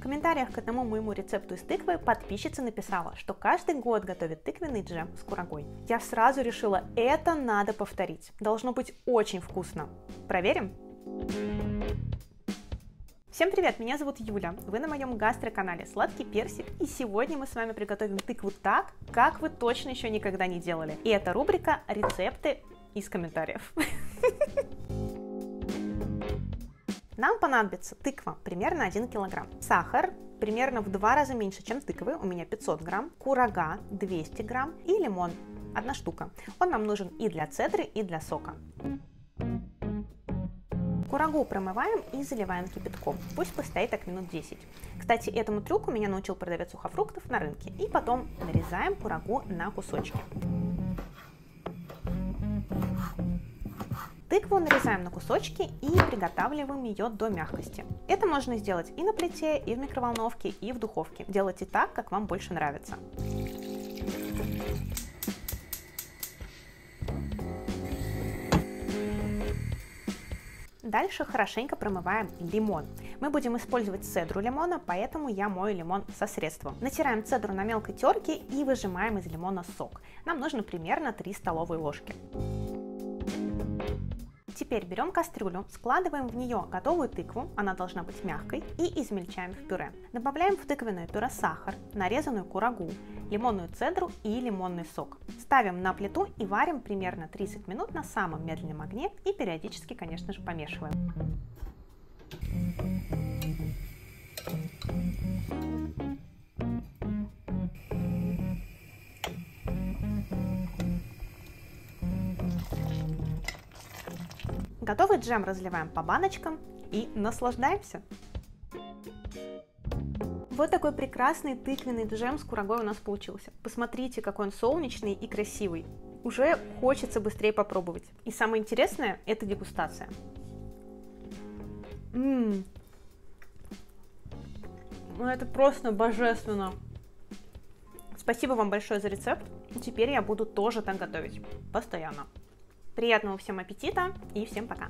В комментариях к одному моему рецепту из тыквы подписчица написала, что каждый год готовит тыквенный джем с курагой. Я сразу решила, это надо повторить. Должно быть очень вкусно. Проверим? Всем привет, меня зовут Юля, вы на моем гастроканале Сладкий Персик, и сегодня мы с вами приготовим тыкву так, как вы точно еще никогда не делали. И это рубрика «Рецепты из комментариев». Нам понадобится тыква, примерно 1 килограмм, сахар, примерно в два раза меньше, чем тыквы, у меня 500 грамм, курага 200 грамм и лимон, одна штука. Он нам нужен и для цедры, и для сока. Курагу промываем и заливаем кипятком. Пусть постоит так минут 10. Кстати, этому трюку меня научил продавец сухофруктов на рынке. И потом нарезаем курагу на кусочки. Тыкву нарезаем на кусочки и приготавливаем ее до мягкости. Это можно сделать и на плите, и в микроволновке, и в духовке. Делайте так, как вам больше нравится. Дальше хорошенько промываем лимон. Мы будем использовать цедру лимона, поэтому я мою лимон со средством. Натираем цедру на мелкой терке и выжимаем из лимона сок. Нам нужно примерно 3 столовые ложки. Теперь берем кастрюлю, складываем в нее готовую тыкву, она должна быть мягкой, и измельчаем в пюре. Добавляем в тыквенное пюре сахар, нарезанную курагу, лимонную цедру и лимонный сок. Ставим на плиту и варим примерно 30 минут на самом медленном огне и периодически, конечно же, помешиваем. Готовый джем разливаем по баночкам и наслаждаемся. Вот такой прекрасный тыквенный джем с курагой у нас получился. Посмотрите, какой он солнечный и красивый. Уже хочется быстрее попробовать. И самое интересное – это дегустация. Ммм, ну это просто божественно. Спасибо вам большое за рецепт. Теперь я буду тоже так готовить. Постоянно. Приятного всем аппетита и всем пока!